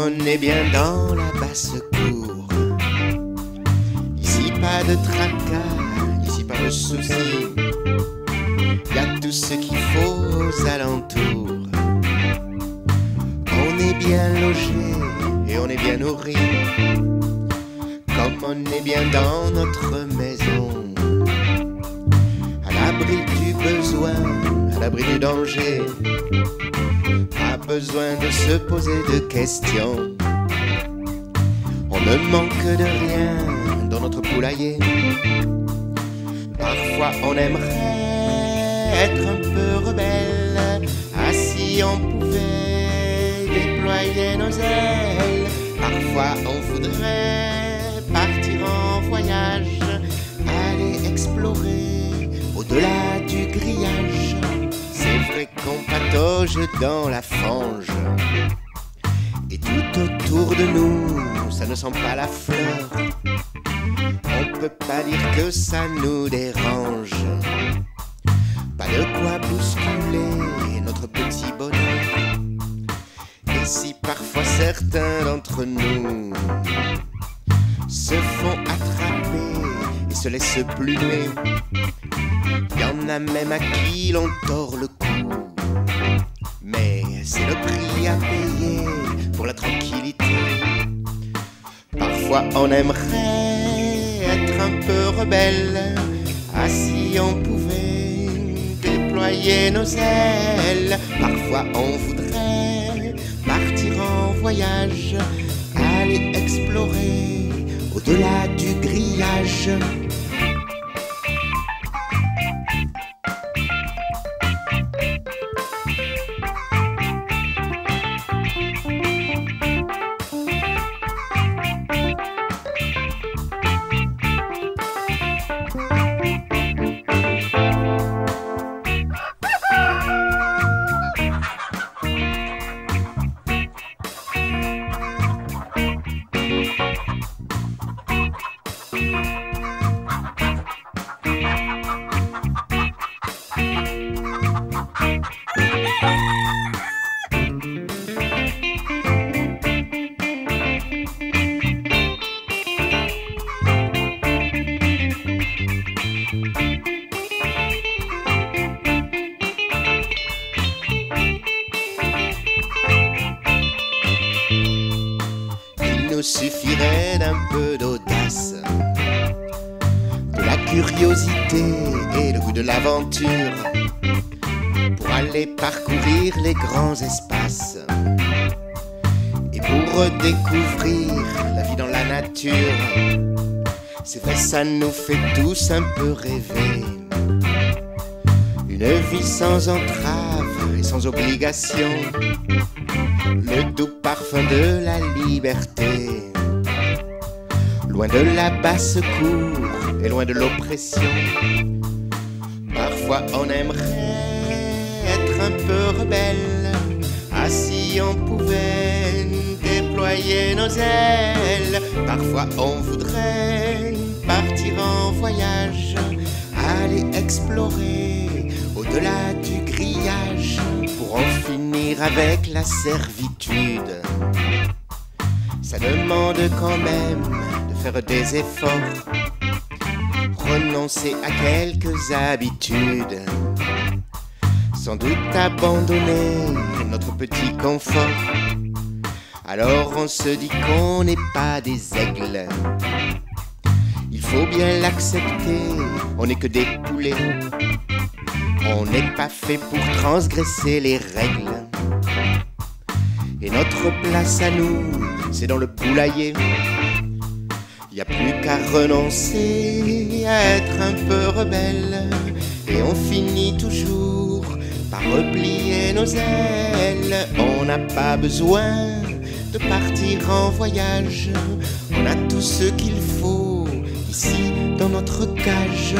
On est bien dans la basse cour. Ici pas de tracas, ici pas de soucis. Y a tout ce qu'il faut aux alentours. On est bien logé et on est bien nourri. Comme on est bien dans notre maison. À l'abri du besoin, à l'abri du danger. Besoin de se poser de questions. On ne manque de rien dans notre poulailler. Parfois on aimerait être un peu rebelle. Ah si on pouvait déployer nos ailes. Parfois on voudrait dans la fange. Et tout autour de nous, ça ne sent pas la fleur. On peut pas dire que ça nous dérange. Pas de quoi bousculer notre petit bonheur. Et si parfois certains d'entre nous se font attraper et se laissent plumer, y en a même à qui l'on tord le cou. C'est le prix à payer pour la tranquillité. Parfois on aimerait être un peu rebelle. Ah si on pouvait déployer nos ailes. Parfois on voudrait partir en voyage, aller explorer au-delà du grillage. Suffirait d'un peu d'audace, de la curiosité et le goût de l'aventure pour aller parcourir les grands espaces et pour redécouvrir la vie dans la nature. C'est vrai, ça nous fait tous un peu rêver. Une vie sans entrave et sans obligation le doux parfum de la liberté. Loin de la basse cour et loin de l'oppression. Parfois on aimerait être un peu rebelle. Ah si on pouvait déployer nos ailes. Parfois on voudrait partir en voyage, aller explorer au-delà du grillage avec la servitude. Ça demande quand même de faire des efforts, renoncer à quelques habitudes, sans doute abandonner notre petit confort. Alors on se dit qu'on n'est pas des aigles. Il faut bien l'accepter, on n'est que des poulets. On n'est pas fait pour transgresser les règles. Et notre place à nous, c'est dans le poulailler. Y a plus qu'à renoncer à être un peu rebelle. Et on finit toujours par replier nos ailes. On n'a pas besoin de partir en voyage. On a tout ce qu'il faut ici dans notre cage.